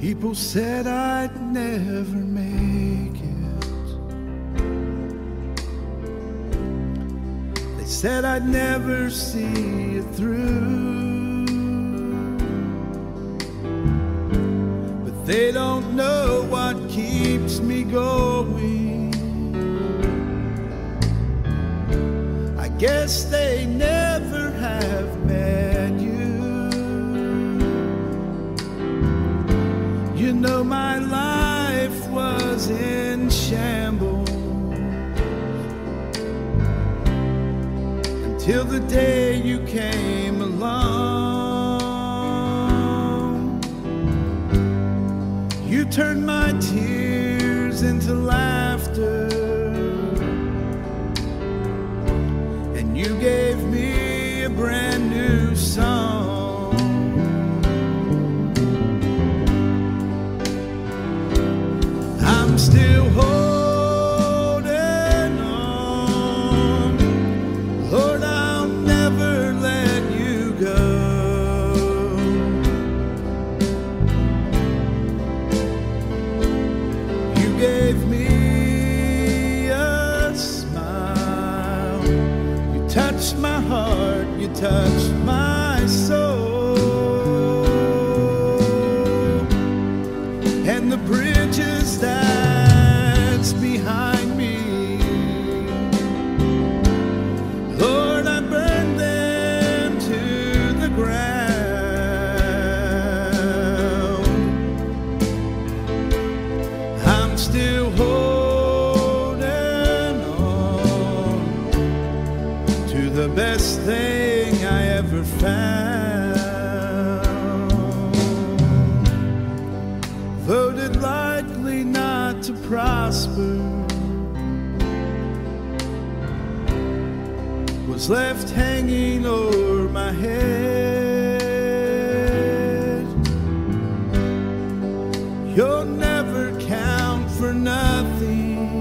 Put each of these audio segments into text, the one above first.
People said I'd never make it. They said I'd never see it through. But they don't know what keeps me going. I guess they never until the day you came along. You turned my tears into laughter, and you gave me a brand new song. I'm still holding You touch my soul and the bridges that's behind me. Lord, I burn them to the ground. I'm still holding was left hanging over my head. You'll never count for nothing.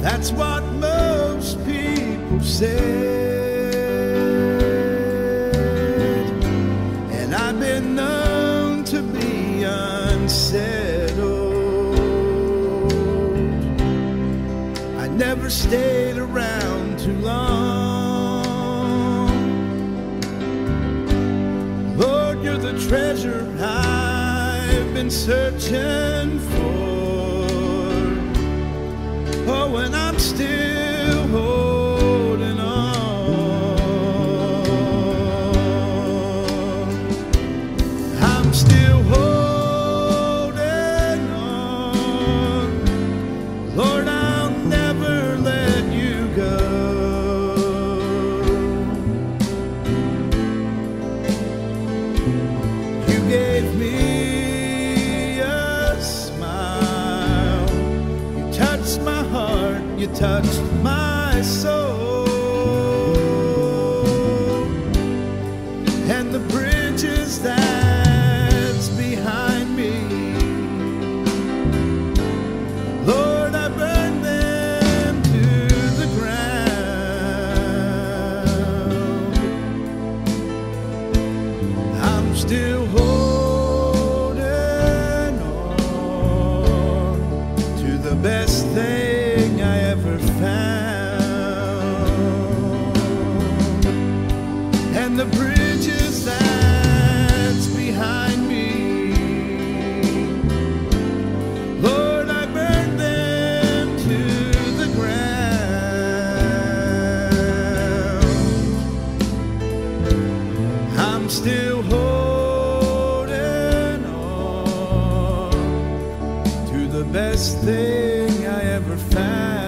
That's what most people said. And I've been known to be unsettled. I never stayed around too long. Lord, you're the treasure I've been searching for. Oh, and I'm still Lord, I'll never let you go. You gave me a smile. You touched my heart. You touched my soul. Best thing I ever found. And the bridges that's behind me. Lord, I burn them to the ground. I'm still holding on to the best thing I ever found.